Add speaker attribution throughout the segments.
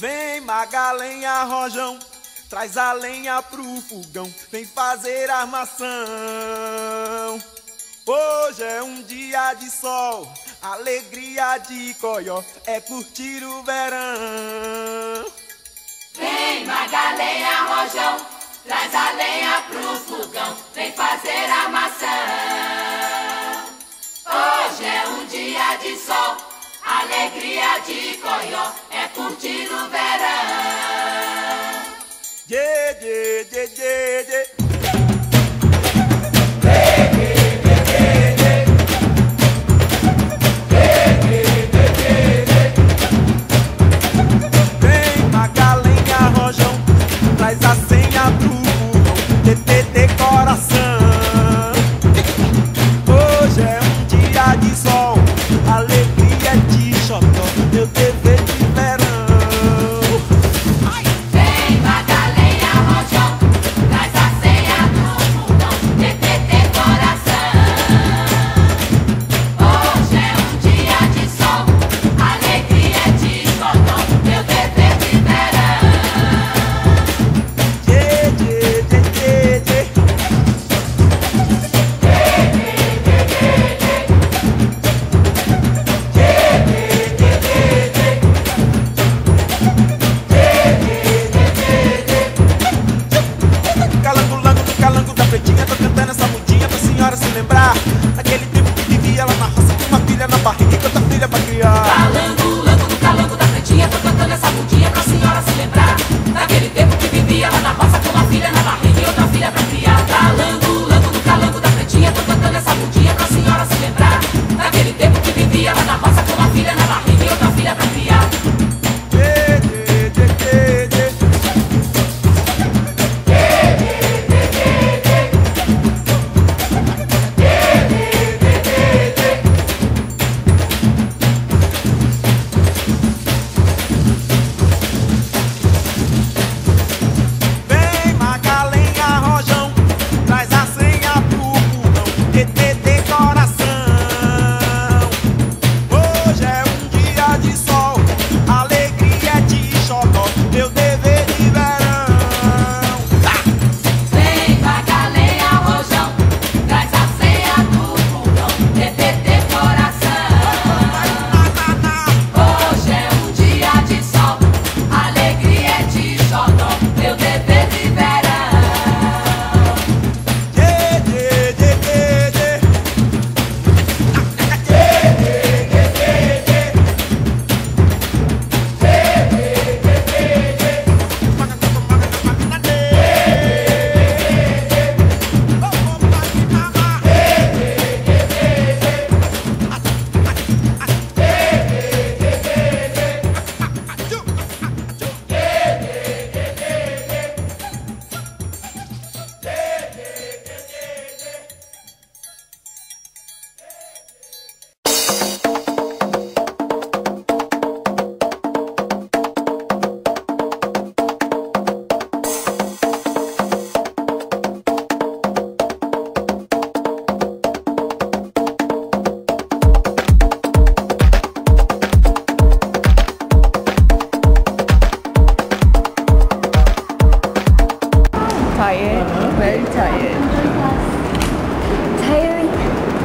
Speaker 1: Vem magalenha rojão, traz a lenha pro fogão, vem fazer armação. Hoje é um dia de sol, alegria de coió, é curtir o verão.
Speaker 2: Vem magalenha rojão, traz a lenha pro fogão, vem fazer armação. Hoje é um dia de sol alegria de Coió é curtir o verão.
Speaker 1: Yeah,
Speaker 3: yeah, yeah, yeah,
Speaker 4: yeah.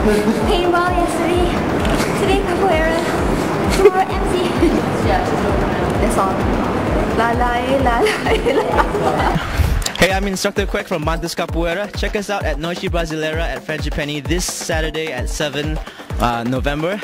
Speaker 4: Paintball, yesterday. Today, capoeira. Tomorrow, MC.
Speaker 3: That's all. La la la la
Speaker 5: Hey, I'm Instructor Quack from Mantis Capoeira. Check us out at Noite Brasileira at Frangipani this Saturday at 7 uh, November.